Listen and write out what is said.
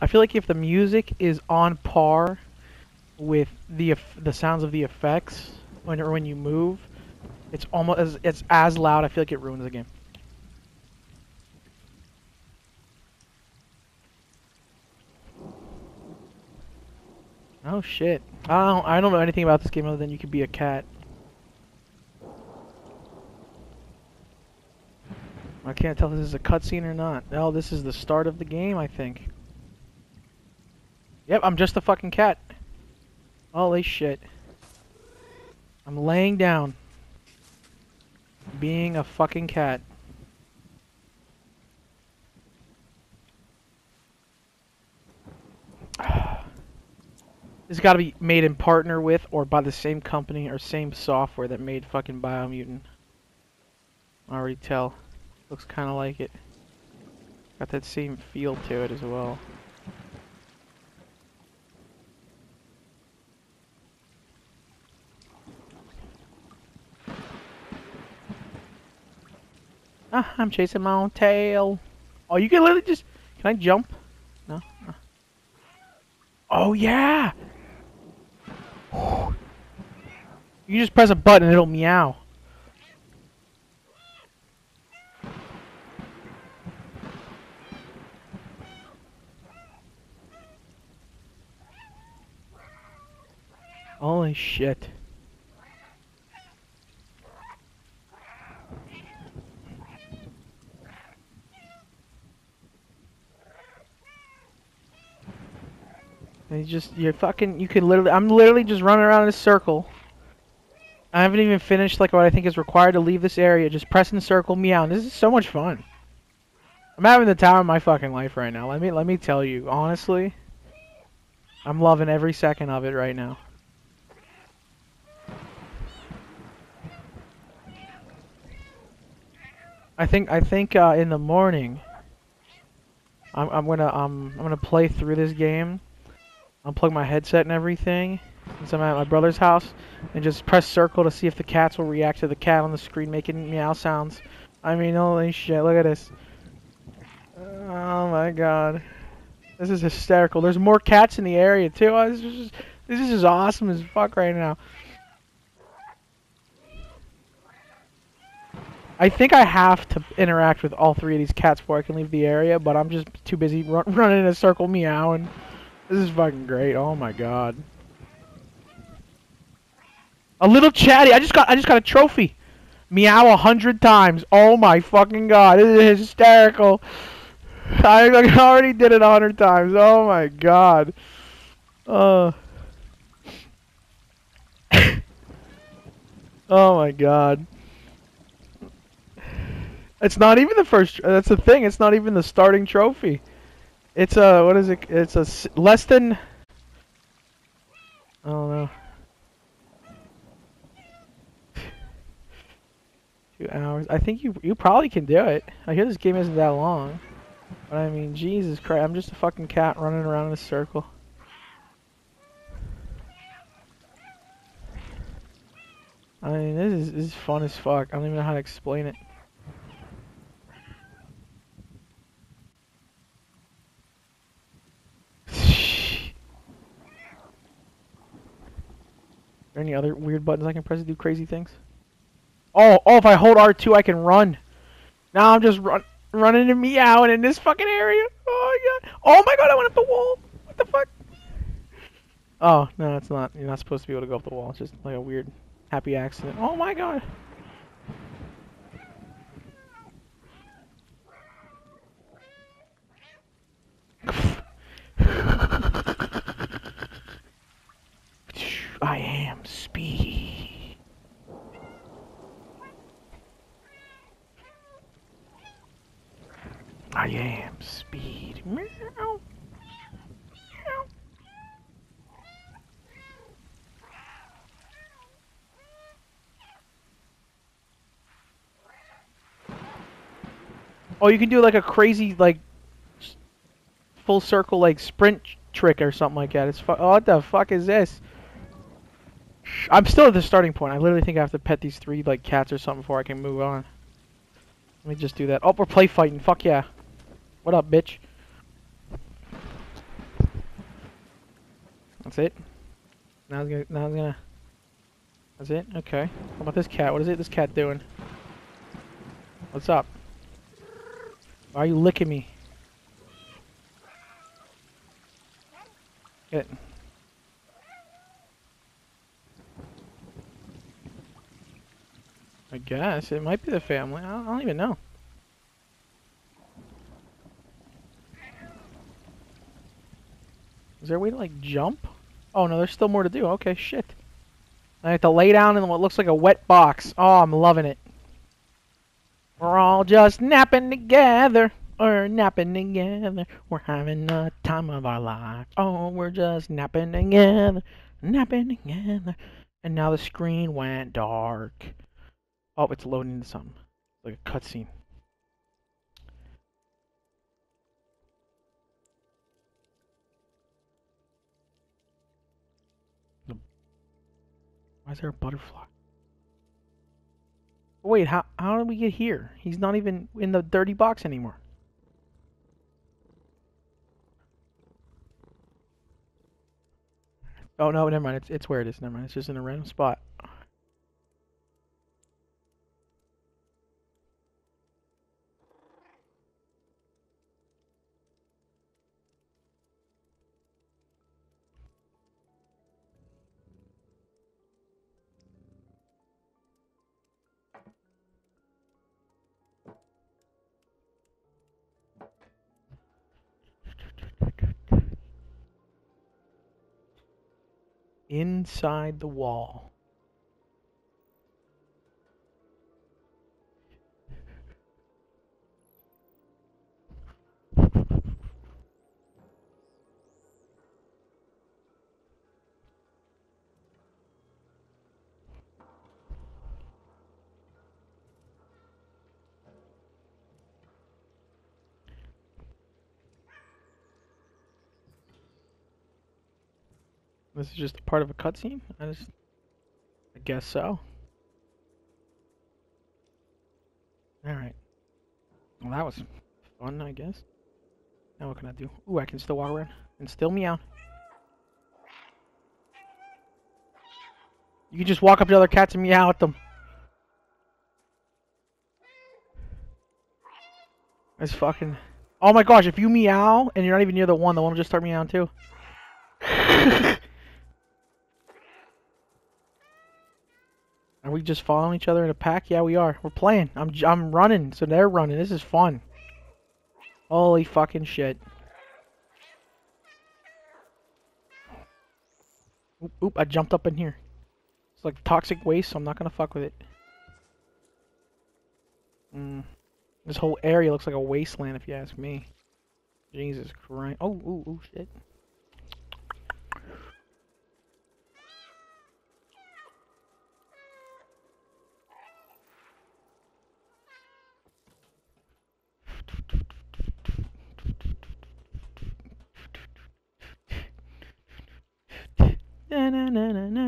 I feel like if the music is on par with the the sounds of the effects when or when you move, it's almost as it's as loud. I feel like it ruins the game. Oh shit! I don't I don't know anything about this game other than you could be a cat. I can't tell if this is a cutscene or not. No, this is the start of the game, I think. Yep, I'm just a fucking cat. Holy shit. I'm laying down. Being a fucking cat. This got to be made in partner with or by the same company or same software that made fucking Biomutant. I already tell. Looks kind of like it. Got that same feel to it as well. Ah, I'm chasing my own tail. Oh, you can literally just... Can I jump? No? no. Oh, yeah! You just press a button and it'll meow. Holy shit. You just, you're fucking, you could literally, I'm literally just running around in a circle. I haven't even finished like what I think is required to leave this area. Just pressing circle, meow. This is so much fun. I'm having the time of my fucking life right now. Let me, let me tell you, honestly. I'm loving every second of it right now. I think, I think uh, in the morning, I'm, I'm gonna, um, I'm gonna play through this game unplug my headset and everything since I'm at my brother's house and just press circle to see if the cats will react to the cat on the screen making meow sounds. I mean, holy shit, look at this. Oh my god. This is hysterical. There's more cats in the area too. Oh, this, is just, this is just awesome as fuck right now. I think I have to interact with all three of these cats before I can leave the area, but I'm just too busy run running in a circle meowing. This is fucking great. Oh my god. A little chatty. I just got I just got a trophy. Meow a hundred times. Oh my fucking god. This is hysterical. I already did it a hundred times. Oh my god. Uh. oh my god. It's not even the first. That's the thing. It's not even the starting trophy. It's a what is it? It's a less than. I don't know. Two hours. I think you you probably can do it. I hear this game isn't that long, but I mean, Jesus Christ! I'm just a fucking cat running around in a circle. I mean, this is this is fun as fuck. I don't even know how to explain it. There any other weird buttons I can press to do crazy things? Oh, oh, if I hold R2, I can run. Now I'm just run, running and meowing in this fucking area. Oh my god. Oh my god, I went up the wall. What the fuck? Oh, no, it's not. You're not supposed to be able to go up the wall. It's just like a weird happy accident. Oh my god. I am speed. I am speed. Meow. Oh, you can do like a crazy like full circle like sprint trick or something like that. It's fu- oh, what the fuck is this? I'm still at the starting point. I literally think I have to pet these three like cats or something before I can move on. Let me just do that. Oh, we're play fighting. Fuck yeah. What up, bitch? That's it. Now it's gonna. Now it's gonna. That's it. Okay. How about this cat? What is it? This cat doing? What's up? Why are you licking me? Get. I guess it might be the family. I don't, I don't even know. Is there a way to like jump? Oh no, there's still more to do. Okay, shit. I have to lay down in what looks like a wet box. Oh, I'm loving it. We're all just napping together. We're napping together. We're having the time of our life. Oh, we're just napping together. Napping together. And now the screen went dark. Oh, it's loading into something. Like a cutscene. Why is there a butterfly? Oh, wait, how how did we get here? He's not even in the dirty box anymore. Oh no, never mind. It's it's where it is. Never mind. It's just in a random spot. Inside the wall. This is just a part of a cutscene? I just... I guess so. Alright. Well, that was fun, I guess. Now what can I do? Ooh, I can still walk around and still meow. You can just walk up to other cats and meow at them. It's fucking... Oh my gosh, if you meow and you're not even near the one, the one will just start meowing too. Are we just following each other in a pack? Yeah, we are. We're playing. I'm I'm running, so they're running. This is fun. Holy fucking shit. Oop, oop, I jumped up in here. It's like toxic waste, so I'm not gonna fuck with it. Mm. This whole area looks like a wasteland, if you ask me. Jesus Christ. Oh, ooh, ooh, shit. Na na na na.